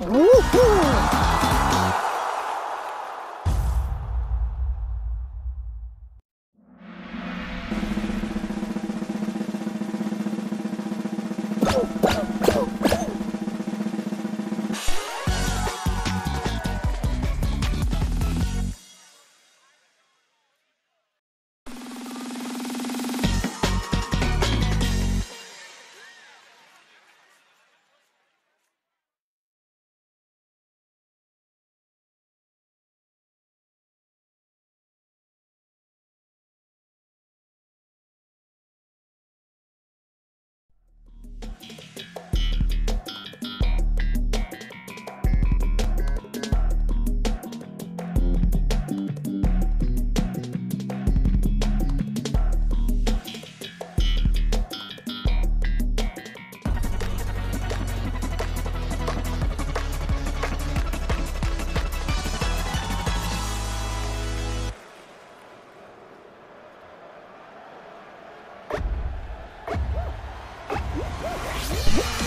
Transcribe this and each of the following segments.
Woohoo!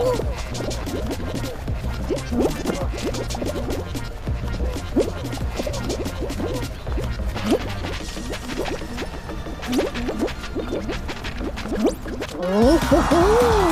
Oh, ho, ho.